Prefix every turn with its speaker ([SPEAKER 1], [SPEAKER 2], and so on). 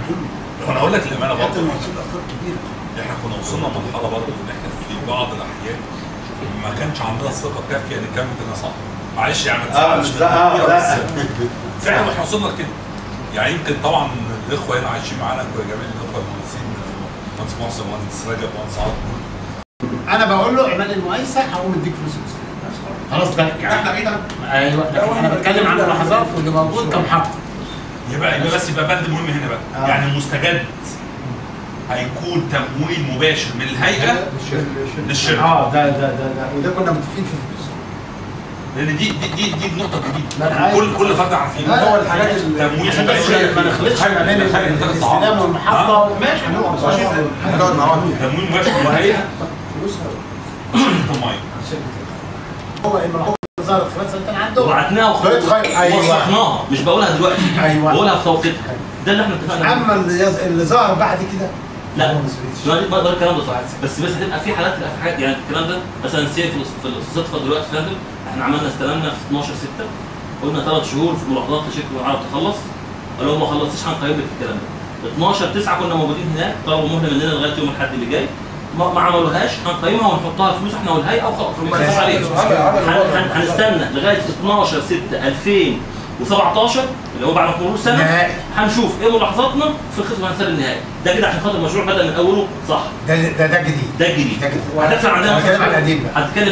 [SPEAKER 1] الدنيا
[SPEAKER 2] أنا أقول لك الامانه
[SPEAKER 1] حتى
[SPEAKER 2] برضه
[SPEAKER 1] المحصول اثار كبيرة.
[SPEAKER 2] إحنا كنا وصلنا لمرحلة برضه إن إحنا في بعض الأحيان ما كانش عندنا الثقة الكافية إن نكمل كده صح معلش يعني ما
[SPEAKER 1] آه
[SPEAKER 2] تزعلش
[SPEAKER 1] ده آه
[SPEAKER 2] التفكير،
[SPEAKER 1] لا
[SPEAKER 2] فعلا إحنا وصلنا لكده. يعني يمكن طبعا الإخوة هنا عايشين معانا جميع الإخوة المهندسين مهندس محسن مهندس رجب مهندس عاطف
[SPEAKER 3] أنا بقول له اعمال المقايسة هقوم اديك فلوس. خلاص ده
[SPEAKER 1] إحنا بعيد
[SPEAKER 3] أيوه أنا بتكلم عن الملاحظات واللي موجود كمحطه
[SPEAKER 2] يبقى يبقى بس يبقى بند مهم هنا بقى.
[SPEAKER 3] آه.
[SPEAKER 2] يعني المستجد هيكون تمويل مباشر من الهيئة للشركة.
[SPEAKER 3] آه ده ده ده ده. وده كنا متفقين في الفلوس
[SPEAKER 2] لأن دي دي دي, دي النقطة الجديده كل كل فرد عارفين.
[SPEAKER 3] هو الحاجات اللي
[SPEAKER 2] تمويل
[SPEAKER 3] عشان بس ما نخلطش ما بين الاستلام والمحطة. ماشي
[SPEAKER 1] هنقعد. مع بعض
[SPEAKER 2] تمويل مباشر وهيئه المية.
[SPEAKER 3] هو الملاحظات اللي ظهرت خلال سنتين عنده
[SPEAKER 4] وبعتناها.
[SPEAKER 3] أيوة.
[SPEAKER 4] ووثقناها مش بقولها دلوقتي.
[SPEAKER 3] أيوة.
[SPEAKER 4] بقولها في توقيتها ده اللي إحنا اتفقنا.
[SPEAKER 3] أما اللي ظهر بعد كده
[SPEAKER 4] لا.
[SPEAKER 3] ما
[SPEAKER 4] ده الكلام ده صح بس بس هتبقى في حالات تبقى في حاجات يعني الكلام ده مثلا سي في الصدفه دلوقتي فاهم إحنا عملنا استلمنا في 12 6 قلنا ثلاث شهور في ملاحظات لشركه العرب تخلص. قالوا ما خلصتش هنقيم لك الكلام ده. 12 9 كنا موجودين هناك. طلبوا مهله مننا لغاية يوم الأحد اللي جاي. ما, ما عملوهاش هنقيمها ونحطها فلوس إحنا والهيئة وخلاص. هنستنى لغاية 12 6 2017 اللي هو بعد مرور
[SPEAKER 3] سنة.
[SPEAKER 4] هنشوف إيه ملاحظاتنا في الخطوه الهندسيه النهائي. ده كده عشان خاطر المشروع بدا من أوله صح.
[SPEAKER 3] ده ده ده جديد.
[SPEAKER 4] ده الجديد
[SPEAKER 3] ده جديد.
[SPEAKER 4] هتدفع عندنا
[SPEAKER 3] أنا بتكلم عن القديم
[SPEAKER 4] هتتكلم